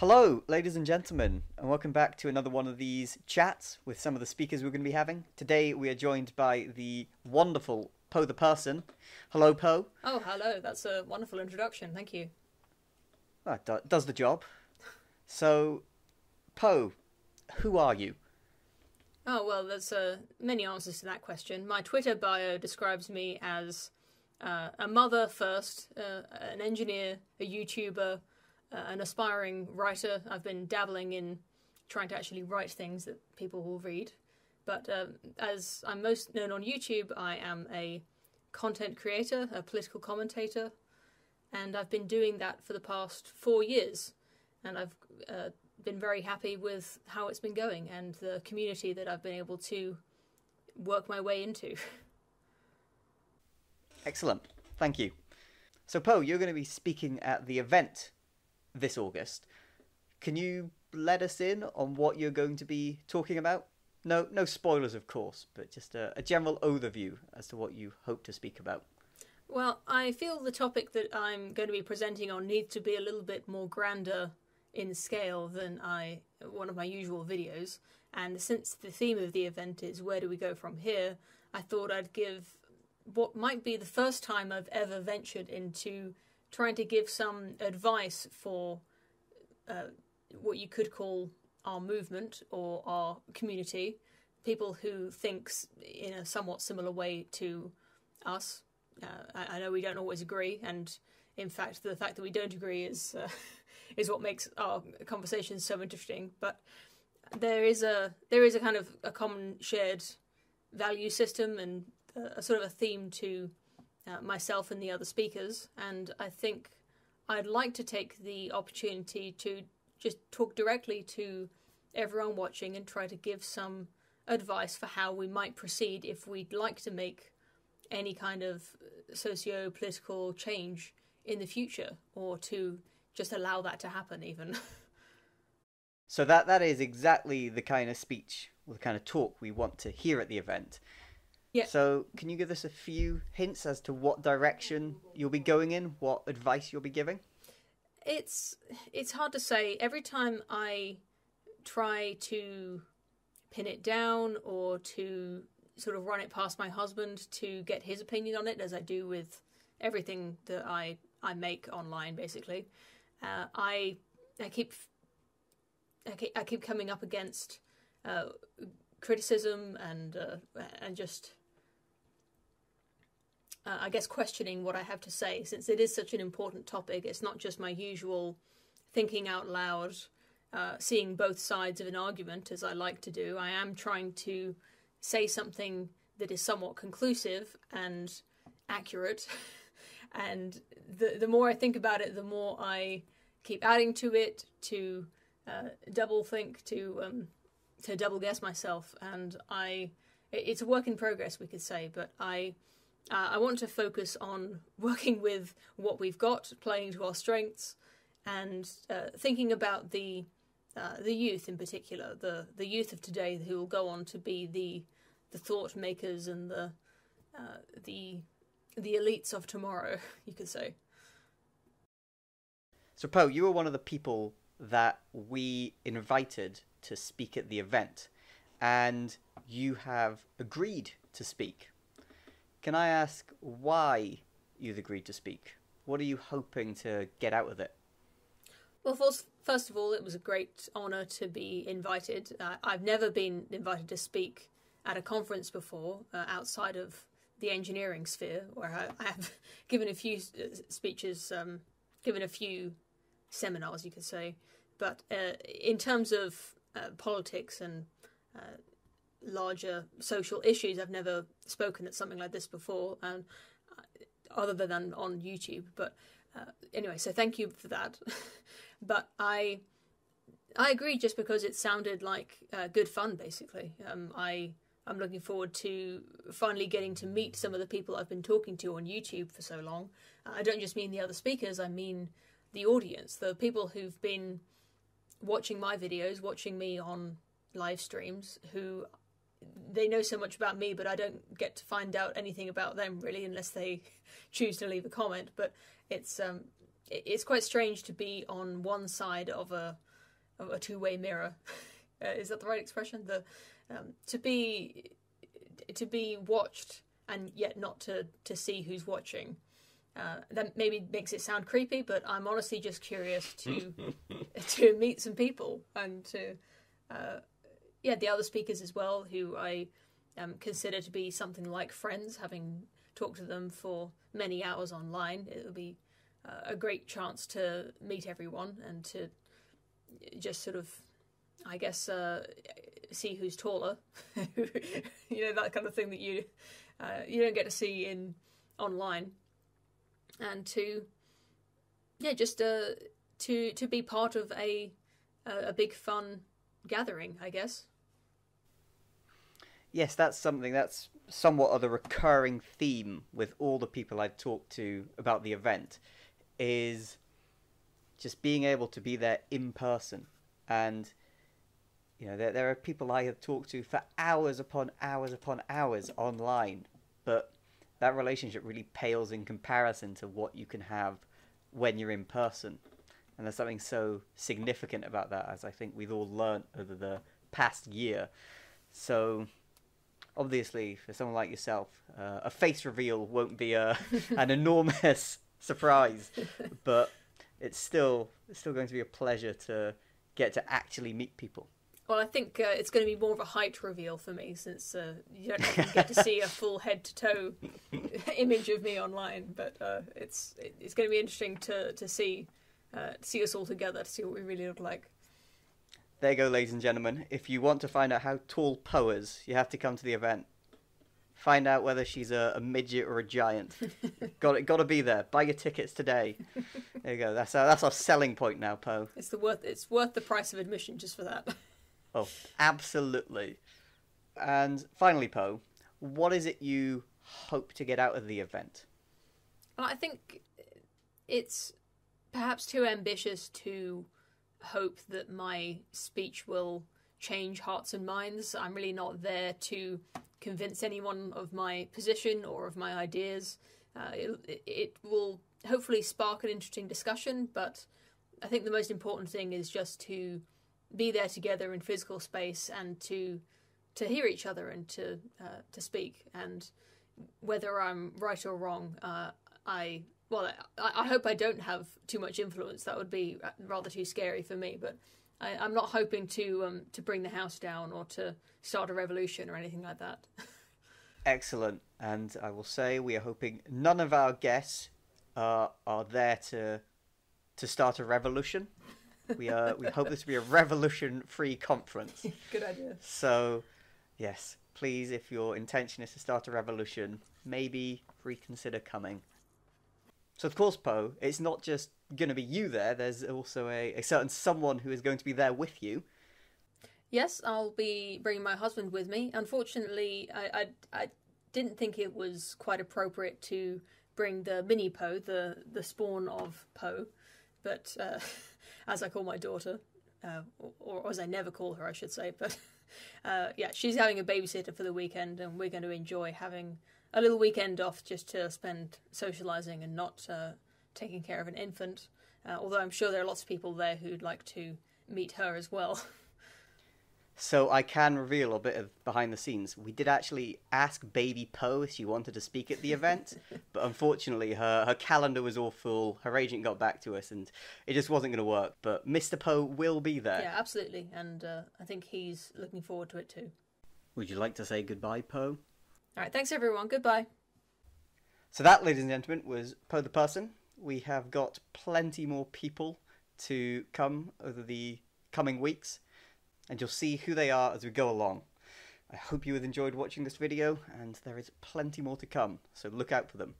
Hello, ladies and gentlemen, and welcome back to another one of these chats with some of the speakers we're going to be having. Today we are joined by the wonderful Po the Person. Hello, Po. Oh, hello. That's a wonderful introduction. Thank you. That do- does the job. So, Po, who are you? Oh, well, there's uh, many answers to that question. My Twitter bio describes me as uh, a mother first, uh, an engineer, a YouTuber, uh, an aspiring writer. I've been dabbling in trying to actually write things that people will read. But um, as I'm most known on YouTube, I am a content creator, a political commentator, and I've been doing that for the past four years. And I've uh, been very happy with how it's been going and the community that I've been able to work my way into. Excellent. Thank you. So, Po, you're going to be speaking at the event this August. Can you let us in on what you're going to be talking about? No, no spoilers, of course, but just a, a general overview as to what you hope to speak about. Well, I feel the topic that I'm going to be presenting on needs to be a little bit more grander in scale than I one of my usual videos. And since the theme of the event is where do we go from here, I thought I'd give what might be the first time I've ever ventured into trying to give some advice for uh, what you could call our movement or our community, people who thinks in a somewhat similar way to us. Uh, I, I, know we don't always agree, and in fact, the fact that we don't agree is uh, is what makes our conversations so interesting. But there is a there is a kind of a common shared value system and a, a sort of a theme to uh, myself and the other speakers, and I think I'd like to take the opportunity to just talk directly to everyone watching and try to give some advice for how we might proceed if we'd like to make any kind of socio political change in the future or to just allow that to happen even. So that that is exactly the kind of speech or the kind of talk we want to hear at the event yeah. So, can you give us a few hints as to what direction you'll be going in, what advice you'll be giving? It's it's hard to say. Every time I try to pin it down or to sort of run it past my husband to get his opinion on it, as I do with everything that I I make online, basically, uh, I I keep I keep, I keep coming up against uh, criticism and uh, and just uh, I guess, questioning what I have to say, since it is such an important topic. It's not just my usual thinking out loud, uh, seeing both sides of an argument, as I like to do. I am trying to say something that is somewhat conclusive and accurate. and the the more I think about it, the more I keep adding to it to uh, double think, to um, to double guess myself. And I, it's a work in progress, we could say, but I uh, I want to focus on working with what we've got, playing to our strengths, and uh, thinking about the uh, the youth in particular, the the youth of today who will go on to be the the thought makers and the uh, the the elites of tomorrow, you could say. So, Po, you were one of the people that we invited to speak at the event, and you have agreed to speak. Can I ask why you've agreed to speak? What are you hoping to get out of it? Well, first of all, it was a great honour to be invited. Uh, I've never been invited to speak at a conference before uh, outside of the engineering sphere, where I, I have given a few uh, speeches, um, given a few seminars, you could say. But uh, in terms of uh, politics and uh, larger social issues. I've never spoken at something like this before, and uh, other than on YouTube. But uh, anyway, so thank you for that. but I I agree just because it sounded like uh, good fun. Basically, um, I I'm looking forward to finally getting to meet some of the people I've been talking to on YouTube for so long. Uh, I don't just mean the other speakers. I mean the audience, the people who've been watching my videos, watching me on live streams, who they know so much about me, but I don't get to find out anything about them really unless they choose to leave a comment. But it's um, it's quite strange to be on one side of a of a two way mirror. uh, is that the right expression? The um, to be to be watched and yet not to to see who's watching. Uh, that maybe makes it sound creepy, but I'm honestly just curious to to meet some people and to uh, yeah the other speakers as well who I um, consider to be something like friends, having talked to them for many hours online. It'll be uh, a great chance to meet everyone and to just sort of, I guess, uh, see who's taller. you know that kind of thing that you uh, you don't get to see in online, and to yeah, just uh, to to be part of a a, a big fun gathering, I guess. Yes, that's something that's somewhat of a recurring theme with all the people I've talked to about the event is just being able to be there in person. And you know, there there are people I have talked to for hours upon hours upon hours online, but that relationship really pales in comparison to what you can have when you're in person. And there's something so significant about that, as I think we've all learned over the past year. So, obviously, for someone like yourself, uh, a face reveal won't be a, an enormous surprise, but it's still it's still going to be a pleasure to get to actually meet people. Well, I think uh, it's going to be more of a height reveal for me since uh, you don't get to see a full head to toe image of me online. But uh, it's it's going to be interesting to to see uh, see us all together to see what we really look like. There you go, ladies and gentlemen. If you want to find out how tall Po is, you have to come to the event. Find out whether she's a, a midget or a giant. got it. Got to be there. Buy your tickets today. There you go. That's our, that's our selling point now, Po. It's the worth it's worth the price of admission just for that. Oh, absolutely. And finally, Po, what is it you hope to get out of the event? Well, I think it's perhaps too ambitious to hope that my speech will change hearts and minds. I'm really not there to convince anyone of my position or of my ideas. Uh, it, it will hopefully spark an interesting discussion, but I think the most important thing is just to be there together in physical space and to to hear each other and to uh, to speak. And whether I'm right or wrong, uh, I well, I, I hope I don't have too much influence. That would be rather too scary for me. But I, I'm not hoping to um, to bring the house down or to start a revolution or anything like that. Excellent. And I will say we are hoping none of our guests uh, are there to to start a revolution. We uh, we hope this to be a revolution-free conference. Good idea. So, yes, please, if your intention is to start a revolution, maybe reconsider coming. So, of course, Po, it's not just going to be you there. There's also a, a certain someone who is going to be there with you. Yes, I'll be bringing my husband with me. Unfortunately, I, I, I didn't think it was quite appropriate to bring the mini Po, the, the spawn of Po, but uh, as I call my daughter, uh, or, or, as I never call her, I should say. But uh, yeah, she's having a babysitter for the weekend, and we're going to enjoy having a little weekend off just to spend socialising and not uh, taking care of an infant. Uh, although I'm sure there are lots of people there who'd like to meet her as well. So I can reveal a bit of behind the scenes. We did actually ask Baby Po if she wanted to speak at the event, but unfortunately her, her calendar was all full. Her agent got back to us and it just wasn't going to work. But Mr. Po will be there. Yeah, absolutely. And uh, I think he's looking forward to it too. Would you like to say goodbye, Po? All right, thanks everyone. Goodbye. So that, ladies and gentlemen, was Po the Person. We have got plenty more people to come over the coming weeks and you'll see who they are as we go along. I hope you have enjoyed watching this video, and there is plenty more to come, so look out for them.